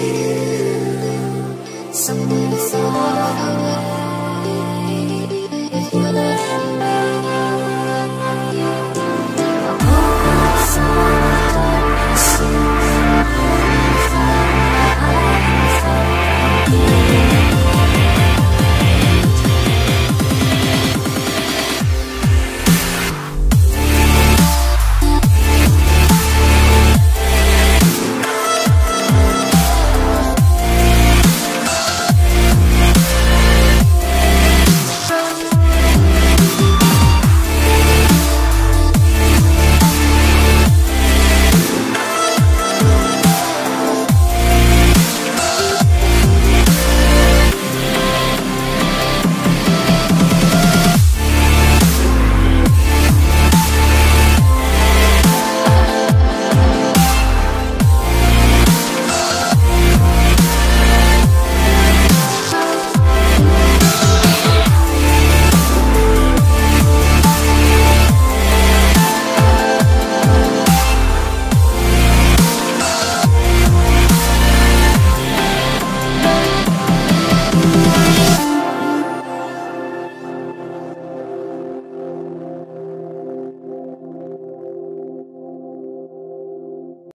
you. Somewhere inside